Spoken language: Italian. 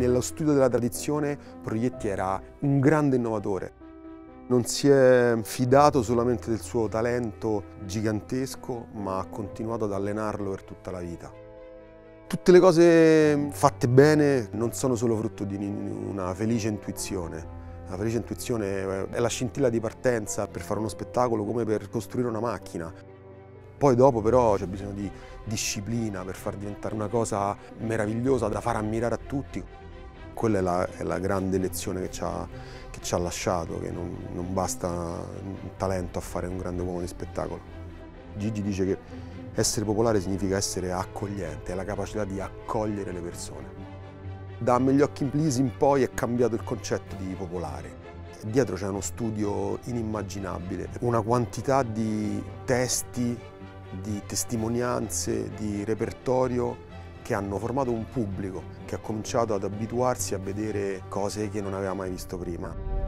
Nello studio della tradizione Proietti era un grande innovatore. Non si è fidato solamente del suo talento gigantesco, ma ha continuato ad allenarlo per tutta la vita. Tutte le cose fatte bene non sono solo frutto di una felice intuizione. La felice intuizione è la scintilla di partenza per fare uno spettacolo come per costruire una macchina. Poi dopo però c'è bisogno di disciplina per far diventare una cosa meravigliosa da far ammirare a tutti. Quella è la, è la grande lezione che ci, ha, che ci ha lasciato, che non, non basta un talento a fare un grande uomo di spettacolo. Gigi dice che essere popolare significa essere accogliente, è la capacità di accogliere le persone. Da Me gli occhi in please in poi è cambiato il concetto di popolare. Dietro c'è uno studio inimmaginabile, una quantità di testi di testimonianze, di repertorio che hanno formato un pubblico che ha cominciato ad abituarsi a vedere cose che non aveva mai visto prima.